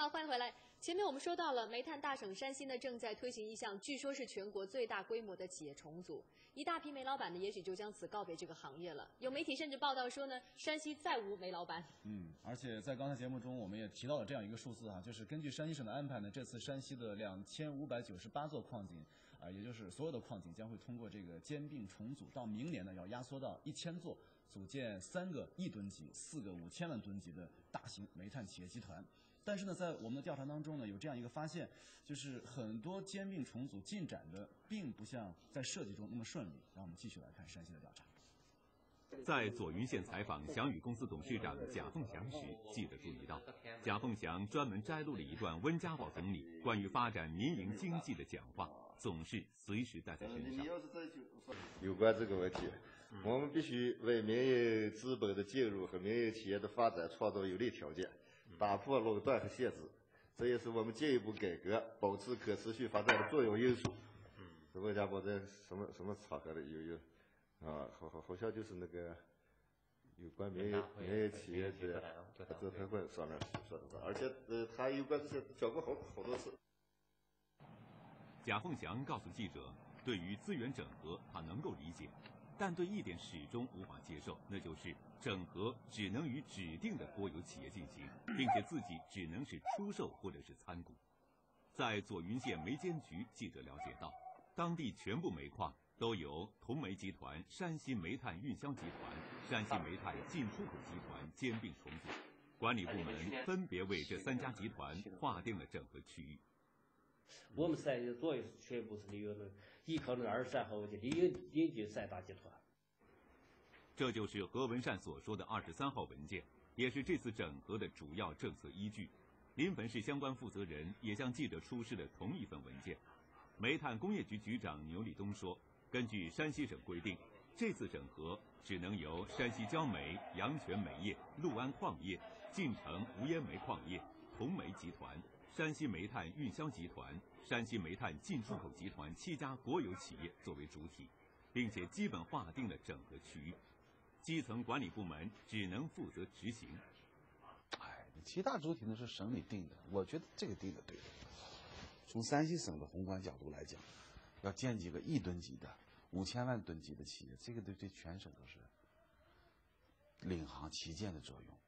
好，欢迎回来。前面我们说到了煤炭大省山西呢，正在推行一项据说是全国最大规模的企业重组，一大批煤老板呢，也许就将此告别这个行业了。有媒体甚至报道说呢，山西再无煤老板。嗯，而且在刚才节目中，我们也提到了这样一个数字啊，就是根据山西省的安排呢，这次山西的两千五百九十八座矿井啊，也就是所有的矿井将会通过这个兼并重组，到明年呢要压缩到一千座，组建三个亿吨级、四个五千万吨级的大型煤炭企业集团。但是呢，在我们的调查当中呢，有这样一个发现，就是很多兼并重组进展的并不像在设计中那么顺利。让我们继续来看山西的调查。在左云县采访翔宇公司董事长贾凤祥时，记者注意到，贾凤祥专门摘录了一段温家宝总理关于发展民营经济的讲话，总是随时带在身上。有关这个问题，我们必须为民营资本的进入和民营企业的发展创造有利条件。打破垄断和限制，这也是我们进一步改革、保持可持续发展的重要因素。嗯，温家宝在什么什么场合的有有啊？好好好像就是那个有关民营民营企业的座谈会上面说的吧，而且呃，他有关这些讲过好好多次。贾凤祥告诉记者，对于资源整合，他能够理解。但对一点始终无法接受，那就是整合只能与指定的国有企业进行，并且自己只能是出售或者是参股。在左云县煤监局，记者了解到，当地全部煤矿都由同煤集团、山西煤炭运销集团、山西煤炭进出口集团兼并重组，管理部门分别为这三家集团划定了整合区域。我们三左右全部是利用的，依靠那二十三号文件，引引进三大集团。这就是何文善所说的二十三号文件，也是这次整合的主要政策依据。临汾市相关负责人也向记者出示了同一份文件。煤炭工业局局长牛立东说：“根据山西省规定，这次整合只能由山西焦煤、阳泉煤业、六安矿业、晋城无烟煤矿业、红煤集团、山西煤炭运销集团、山西煤炭进出口集团七家国有企业作为主体，并且基本划定了整合区域。”基层管理部门只能负责执行。哎，其他主体呢是省里定的，我觉得这个定的对。从山西省的宏观角度来讲，要建几个亿吨级的、五千万吨级的企业，这个对对全省都是领航旗舰的作用。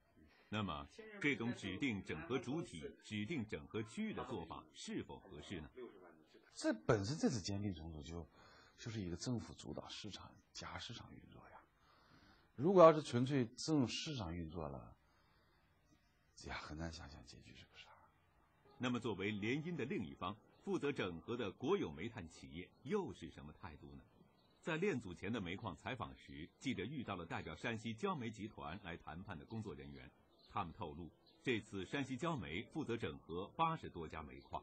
那么，这种指定整合主体、指定整合区域的做法是否合适呢？这本身这次兼并重组就就是一个政府主导市场加市场运作呀。如果要是纯粹这种市场运作了，也很难想象结局是个啥。那么，作为联姻的另一方，负责整合的国有煤炭企业又是什么态度呢？在练组前的煤矿采访时，记者遇到了代表山西焦煤集团来谈判的工作人员，他们透露，这次山西焦煤负责整合八十多家煤矿。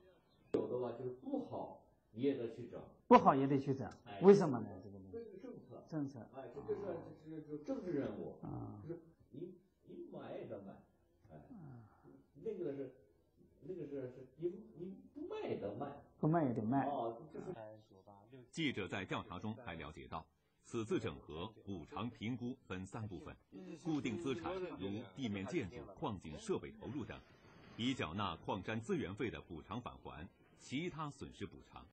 有的话就是不好，你也得去整；不好也得去整，为什么呢？这个。政策，哎，这这是这是政治任务，就是你你卖的卖，哎，那个是那个是是你你不卖也得卖，不卖也得卖。哦，就是。记者在调查中还了解到，此次整合补偿评估分三部分：固定资产如地面建筑、矿井设备投入等，已缴纳矿山资源费的补偿返还；其他损失补偿。